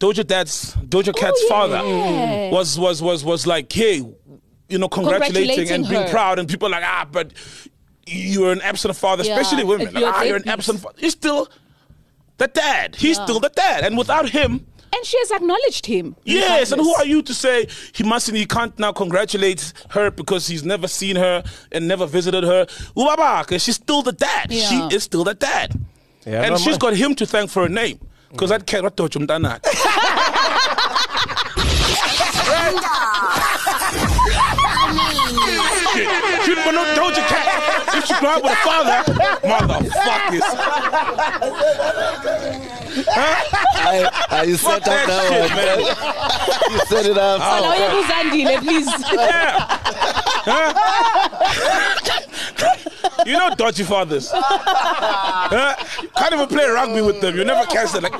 Doja Dad's Doja Cat's yeah. father was was was was like, hey, you know, congratulating, Congratulating and being her. proud, and people are like, ah, but you're an absent father, Yeah. especially women. Like, you're ah, you're an absent father. He's still the dad. He's still the dad, and without him. And she has acknowledged him. in Yes, and who are you to say he mustn't? He can't now congratulate her because he's never seen her and never visited her. Ubabaka, she's still the dad. Yeah. She is still the dad, Yeah, and no, she's man. got him to thank for her name because that cannot touch him. Dana. Shit, shit, but no Doja Cat. If she grew up with a father, motherfuckers. I, I, you set Fuck up that that shit, one. man. You set it up. Now, yeah, Kuzandile, please. You know dodgy fathers. Huh? Can't even play rugby with them. You never catch them. Like,